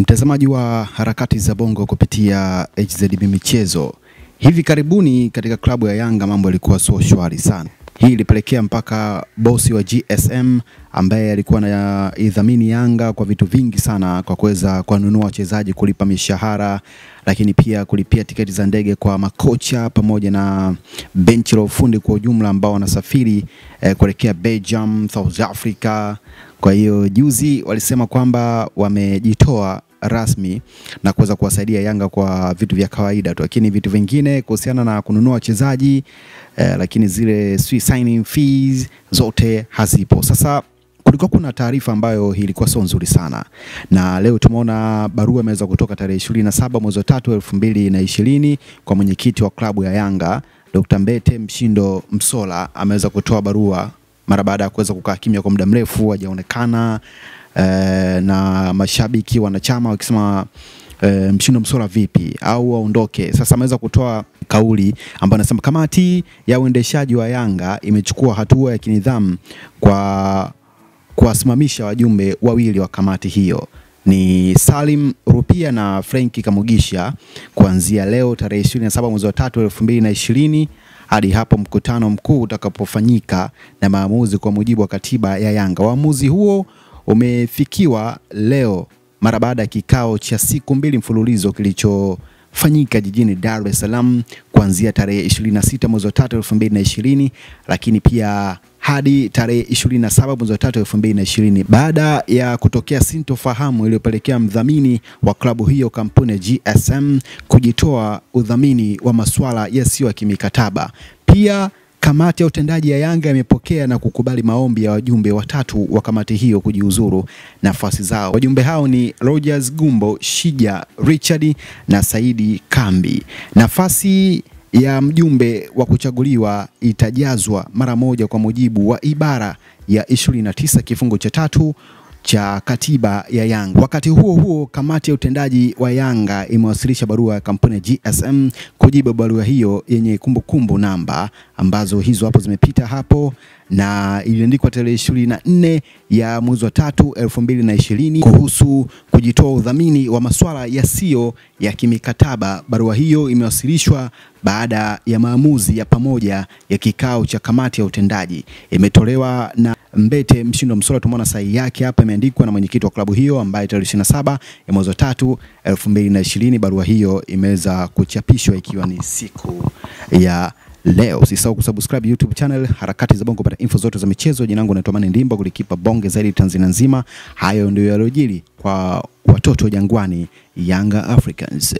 Mtazamaji wa harakati za Bongo kupitia HZB Michezo, hivi karibuni katika klabu ya Yanga mambo yalikuwa sio shwari sana. Hii ilipelekea mpaka bosi wa GSM ambaye alikuwa na idhamini Yanga kwa vitu vingi sana, kwa kuweza kuwanunua wachezaji, kulipa mishahara, lakini pia kulipia tiketi za ndege kwa makocha pamoja na benchi la ufundi kwa ujumla ambao wanasafiri eh, kuelekea Belgium, South Africa. Kwa hiyo juzi walisema kwamba wamejitoa rasmi na kuweza kuwasaidia Yanga kwa vitu vya kawaida tu, lakini vitu vingine kuhusiana na kununua wachezaji eh, lakini zile sui signing fees zote hazipo. Sasa kulikuwa kuna taarifa ambayo ilikuwa sio nzuri sana, na leo tumeona barua imeweza kutoka tarehe ishirini na saba mwezi wa tatu elfu mbili na ishirini kwa mwenyekiti wa klabu ya Yanga Dr. Mbete Mshindo Msola ameweza kutoa barua mara baada ya kuweza kukaa kimya kwa muda mrefu hajaonekana eh, na mashabiki wanachama wakisema eh, Mshindo Msola vipi au aondoke. Sasa ameweza kutoa kauli ambayo anasema kamati ya uendeshaji wa Yanga imechukua hatua ya kinidhamu kwa kuwasimamisha wajumbe wawili wa kamati hiyo ni Salim Rupia na Frenki Kamugisha kuanzia leo tarehe 27 mwezi wa tatu elfu mbili na ishirini hadi hapo mkutano mkuu utakapofanyika na maamuzi kwa mujibu wa katiba ya Yanga. Waamuzi huo umefikiwa leo mara baada ya kikao cha siku mbili mfululizo kilichofanyika jijini Dar es Salaam kuanzia tarehe 26 mwezi wa tatu elfu mbili na ishirini lakini pia hadi tarehe 27 mwezi wa tatu elfu mbili na ishirini baada ya kutokea sintofahamu iliyopelekea mdhamini wa klabu hiyo kampuni ya GSM kujitoa udhamini wa masuala yasiyo ya kimikataba. Pia kamati ya utendaji ya Yanga imepokea na kukubali maombi ya wajumbe watatu wa kamati hiyo kujiuzuru nafasi zao. Wajumbe hao ni Rogers Gumbo, Shija Richard na Saidi Kambi. Nafasi ya mjumbe wa kuchaguliwa itajazwa mara moja kwa mujibu wa ibara ya 29 kifungu cha tatu cha katiba ya Yanga. Wakati huo huo, kamati ya utendaji wa Yanga imewasilisha barua ya kampuni ya GSM kujibu barua hiyo yenye kumbukumbu kumbu namba ambazo hizo hapo zimepita hapo na iliandikwa tarehe ishirini na nne ya mwezi wa tatu elfu mbili na ishirini kuhusu kujitoa udhamini wa masuala yasiyo ya kimikataba. Barua hiyo imewasilishwa baada ya maamuzi ya pamoja ya kikao cha kamati ya utendaji, imetolewa na Mbete Mshindo Msola. Tumeona sahihi yake hapa imeandikwa na mwenyekiti wa klabu hiyo ambaye tarehe 27 ya mwezi wa tatu elfu mbili na ishirini barua hiyo imeweza kuchapishwa ikiwa ni siku ya leo. Usisahau kusubscribe YouTube channel Harakati za Bongo kupata info zote za michezo. Jina langu naitwa Mani Ndimba, kulikipa bonge zaidi Tanzania nzima. Hayo ndio yaliyojiri kwa watoto Jangwani, Yanga Africans.